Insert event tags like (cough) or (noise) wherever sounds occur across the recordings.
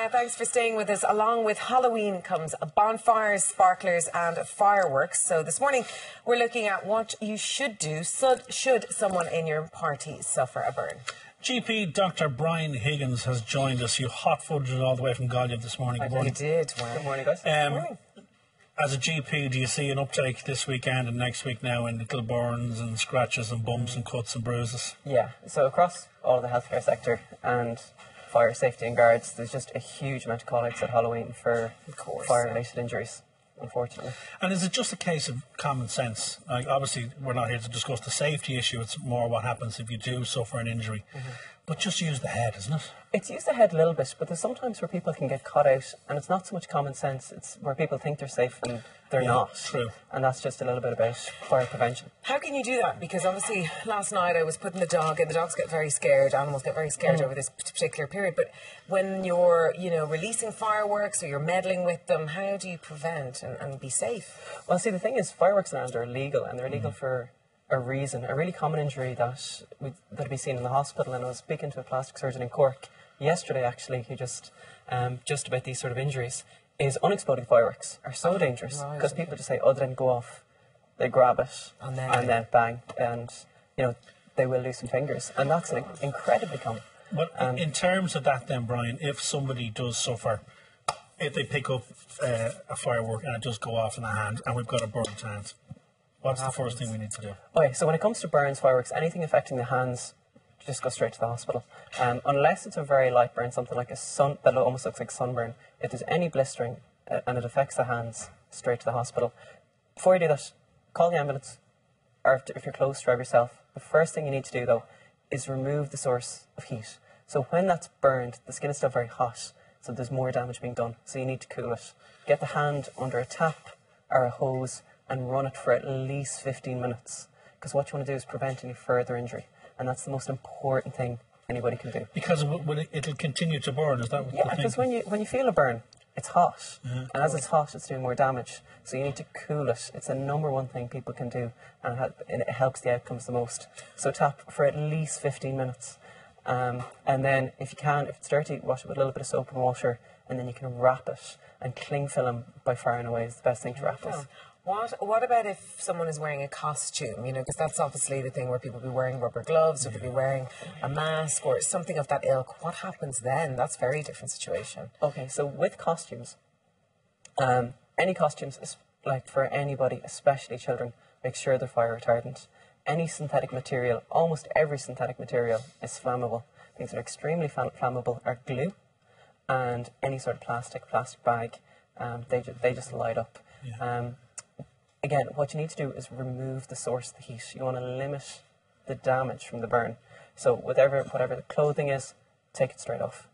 Uh, thanks for staying with us. Along with Halloween comes bonfires, sparklers, and fireworks. So this morning we're looking at what you should do should, should someone in your party suffer a burn. GP Dr. Brian Higgins has joined us. You hot footed all the way from Galway this morning. Good You morning. did. Wow. Good morning, guys. Um, Morning. as a GP, do you see an uptake this weekend and next week now in little burns and scratches and bumps and cuts and bruises? Yeah, so across all the healthcare sector and fire safety and guards, there's just a huge amount of call-outs at Halloween for Of fire-related injuries, unfortunately. And is it just a case of common sense? Like, obviously, we're not here to discuss the safety issue. It's more what happens if you do suffer an injury. Mm-hmm. But just use the head, isn't it? It's used head a little bit, but there's sometimes where people can get caught out, and it's not so much common sense, it's where people think they're safe and they're Yeah, not. true. And that's just a little bit about fire prevention. How can you do that? Because obviously, last night I was putting the dog, and the dogs get very scared. Animals get very scared over this particular period. But when you're, you know, releasing fireworks or you're meddling with them, how do you prevent and, and be safe? Well, see, the thing is, fireworks around are illegal, and they're Mm. illegal for a reason. A really common injury that we, that we seen in the hospital, and I was speaking to a plastic surgeon in Cork yesterday, actually, who just um, just about these sort of injuries, is unexploded fireworks. Are so dangerous. Right, because people just say, "Oh, they didn't go off," they grab it, And then- then bang, and you know they will lose some fingers, and that's like, incredibly common. But Um, in terms of that, then, Brian, if somebody does suffer, if they pick up uh, a firework and it does go off in the hand and we've got a burnt hand, what's the first thing we need to do? Okay, so when it comes to burns, fireworks, anything affecting the hands, just go straight to the hospital. Um, unless it's a very light burn, something like a sun that almost looks like sunburn. If there's any blistering uh, and it affects the hands, straight to the hospital. Before you do that, call the ambulance, or if, if you're close, drive yourself. The first thing you need to do though is remove the source of heat. So when that's burned, the skin is still very hot, so there's more damage being done. So you need to cool it. Get the hand under a tap or a hose and run it for at least 15 minutes. Because what you want to do is prevent any further injury, and that's the most important thing anybody can do. Because it, will- will it, it'll continue to burn, is that what Yeah, because when you when you feel a burn, it's hot, and as it's hot, it's doing more damage. So you need to cool it. It's the number one thing people can do, and it hel- and it helps the outcomes the most. So tap for at least 15 minutes, um, and then if you can, if it's dirty, wash it with a little bit of soap and water, and then you can wrap it and cling film by far and away is the best thing to wrap it. What What about if someone is wearing a costume? You know, because that's obviously the thing where people be wearing rubber gloves or they be wearing a mask or something of that ilk. What happens then? That's a very different situation. Okay, so with costumes, um, any costumes, like for anybody, especially children, make sure they're fire retardant. Any synthetic material, almost every synthetic material, is flammable. Things that are extremely flammable are glue and any sort of plastic, plastic bag. Um, they, ju- they just light up. Um, again, what you need to do is remove the source of the heat. You want to limit the damage from the burn. So whatever, whatever the clothing is, take it straight off.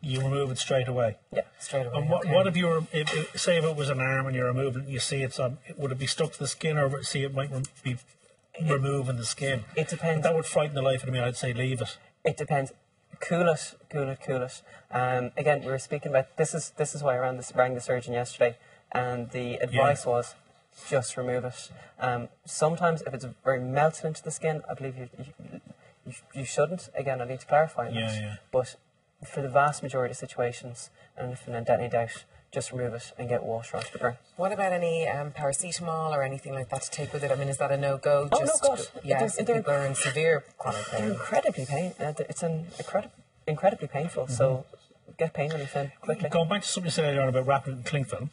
You remove it straight away. Yeah. Straight away. And what, okay. what if you were, if, if, say if it was an arm and you're removing it, you see it's on, would it be stuck to the skin or see it might be removing the skin? It depends. That would frighten the life out of me. I'd say leave it. It depends. Cool it, cool it, cool it. Um, again, we were speaking about this is this is why I ran this rang the surgeon yesterday, and the advice was just remove it. Um, sometimes if it's very melted into the skin, I believe you you, you, you shouldn't. Again, I need to clarify on Yeah, that. yeah. But for the vast majority of situations, and if in any doubt, just remove it and get water off the burn. What about any um, paracetamol or anything like that to take with it? I mean, is that a no go? Oh, no, God. Yeah, They're- some they're- people are in severe chronic They're incredibly pain. Uh, it's an incredible, incredibly painful. So get pain relief in quickly. Going back to something you said earlier on about wrapping it in cling film,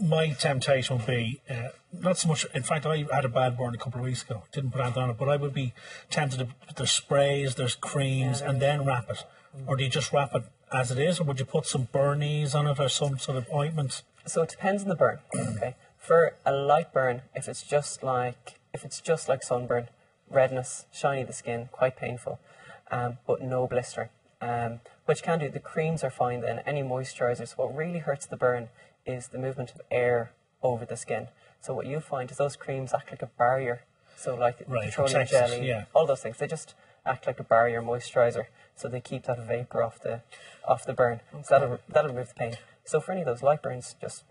my temptation would be uh, not so much. In fact, I had a bad burn a couple of weeks ago. Didn't put anything on it, but I would be tempted to. There's sprays, there's creams, and then wrap it. Or do you just wrap it as it is, or would you put some Burneze on it or some sort of ointment? So it depends on the burn. (clears throat) Okay. For a light burn, if it's just like if it's just like sunburn, redness, shiny the skin, quite painful, um, but no blistering. Um, which can do. The creams are fine then. Any moisturisers. What really hurts the burn is the movement of air over the skin. So what you find is those creams act like a barrier. So like Right, petroleum jelly, yeah. all those things. They just act like a barrier moisturiser. So they keep that vapour off the off the burn. So that'll that'll remove the pain. So for any of those light burns, just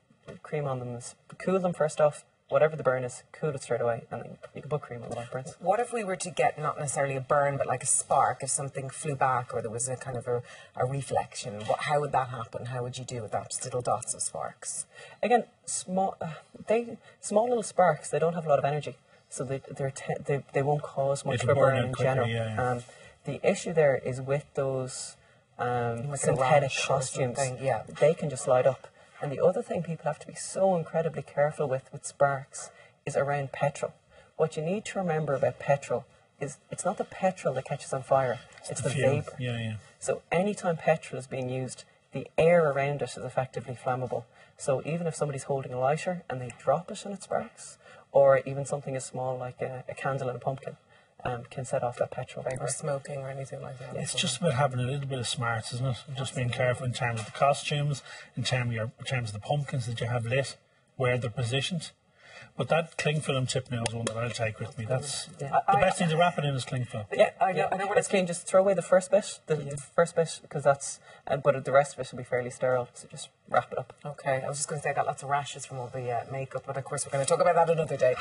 cream on them, cool them first off, whatever the burn is, cool it straight away, and then you can put cream on the light burns. What if we were to get not necessarily a burn, but like a spark? If something flew back or there was a kind of a, a reflection, what, how would that happen? How would you deal with that? Just little dots of sparks. Again, small, uh, they small little sparks. They don't have a lot of energy, so they they're te- they, they won't cause much It'll of a burn burn in quicker, general. yeah, yeah. Um, the issue there is with those um, synthetic costumes. yeah. They can just light up. And the other thing people have to be so incredibly careful with with sparks is around petrol. What you need to remember about petrol is it's not the petrol that catches on fire; it's, the, fuel. vapor. Yeah, yeah. So anytime petrol is being used, the air around it is effectively flammable. So even if somebody's holding a lighter and they drop it and it sparks, or even something as small like a, a candle in a pumpkin, um, can set off that petrol vapor. Or smoking or anything like that. It's just about having a little bit of smarts, isn't it? Just being careful in terms of the costumes, in terms of, your, in terms of the pumpkins that you have lit, where they're positioned. But that cling film tip now is one that I'll take with me. That's Yeah. the I- best thing to wrap it in is cling film. Yeah, I know. I know what it's clean. Just throw away the first bit, the, the first bit, because that's. Uh, but the rest of it will be fairly sterile. So just wrap it up. Okay, I was just going to say I got lots of rashes from all the uh, makeup, but of course we're going to talk about that another day.